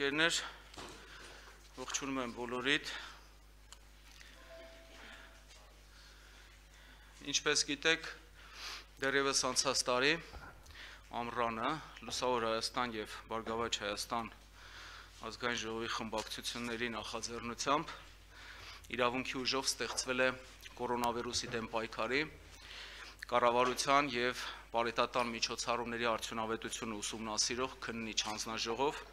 ընկերներ, ողջունում եմ բոլորիդ։ Ինչպես գիտեք, դեռևս անցած տարի ամռանը Լուսավոր Հայաստան եւ Բարգավաճ Հայաստան ազգային ժողովի խմբակցությունների նախաձեռնությամբ իրավունքի ուժով ստեղծվել է կորոնավիրուսի դեմ պայքարի կառավարության եւ պարետատան միջոցառումների արդյունավետությունը ուսումնասիրող քննիչ հանձնաժողով,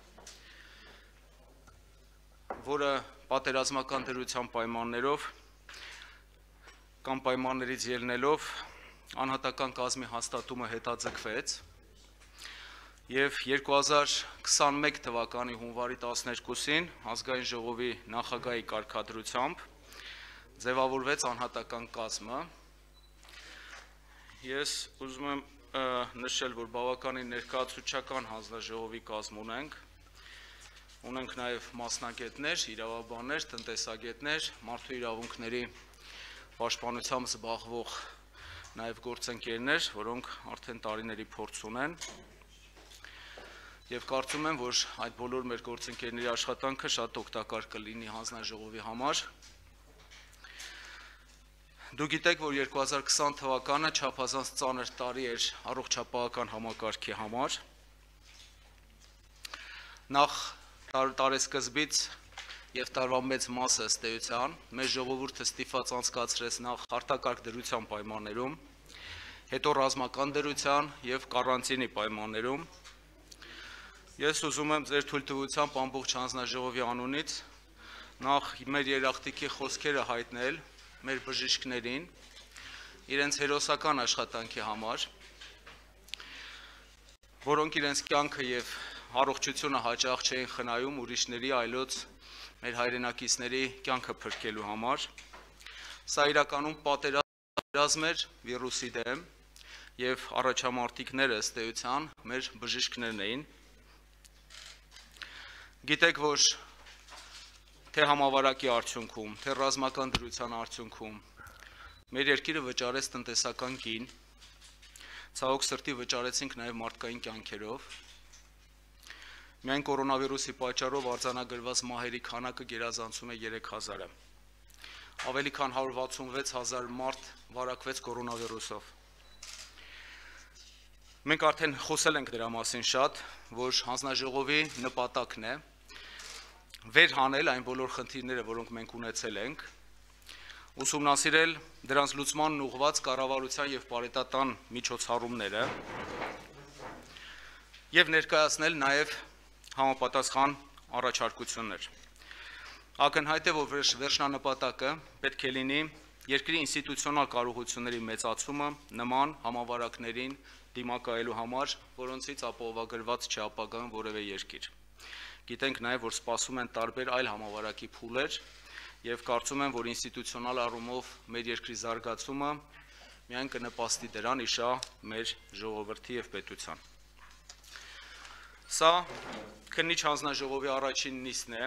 որը պատերազմական դրության պայմաններով կամ պայմաններից ելնելով անհատական կազմի հաստատումը հետաձգվեց եւ 2021 թվականի հունվարի 12-ին ազգային ժողովի նախագահի կարգադրությամբ ձևավորվեց անհատական կազմը Ես ուզում եմ նշել, որ բավականին ներկայացուցչական հանձնաժողովի կազմ ունենք, ունենք նաև մասնագետներ, իրավաբաններ, տնտեսագետներ, մարդու իրավունքների պաշտպանությամբ զբաղվող նաև գործընկերներ, որոնք արդեն տարիների փորձ ունեն։ Եվ կարծում եմ, որ այդ բոլոր մեր գործընկերների աշխատանքը շատ օգտակար կլինի հանձնաժողովի համար, Դուք գիտեք, որ 2020 թվականը չափազանց ծանր տարի էր առողջապահական համակարգի համար։ Նախ տարեսկզբից եւ տարվա մեծ մասը ըստ էության մեր ժողովուրդը ստիփած անցկացրեց նախ արտակարգ դրության պայմաններում, հետո ռազմական դրության եւ կարանտինի պայմաններում։ Ես ուզում եմ ձեր թույլտվությամբ ամբողջ հանձնաժողովի անունից նախ մեր երախտիկի խոսքերը հայտնել մեր բժիշկներին իրենց հերոսական աշխատանքի համար, որոնք իրենց կյանքը եւ առողջությունը հաճախ չէին խնայում ուրիշների այլոց մեր հայրենակիցների կյանքը փրկելու համար։ Սա իրականում պատերազմ էր վիրուսի դեմ եւ առաջամարտիկները ըստ էության մեր բժիշկներն էին։ Գիտեք, որ թե համավարակի արդյունքում, թե ռազմական դրության արդյունքում մեր երկիրը վճարեց տնտեսական գին, ցավոք սրտի վճարեցինք նաև մարդկային կյանքերով։ Միայն կորոնավիրուսի պատճառով արձանագրված մահերի քանակը գերազանցում է 3000-ը։ Ավելի քան 166000 մարդ վարակվեց կորոնավիրուսով։ Մենք արդեն խոսել ենք դրա մասին շատ, որ հանձնաժողովի նպատակն է վեր հանել այն բոլոր խնդիրները, որոնք մենք ունեցել ենք, ուսումնասիրել դրանց լուծմանն ուղված կառավարության եւ պարետատան միջոցառումները եւ ներկայացնել նաեւ համապատասխան առաջարկություններ։ Ակնհայտ է, որ վերջնանպատակը պետք է լինի երկրի ինստիտուցիոնալ կարողությունների մեծացումը նման համավարակներին դիմակայելու համար, որոնցից ապահովագրված չէ ապագան որևէ երկիր։ Գիտենք նաև, որ սպասում են տարբեր այլ համավարակի փուլեր եւ կարծում եմ, որ ինստիտուցիոնալ առումով մեր երկրի զարգացումը միայն կնպաստի դրան իշա մեր ժողովրդի եւ պետության։ Սա քննիչ հանձնաժողովի առաջին նիստն է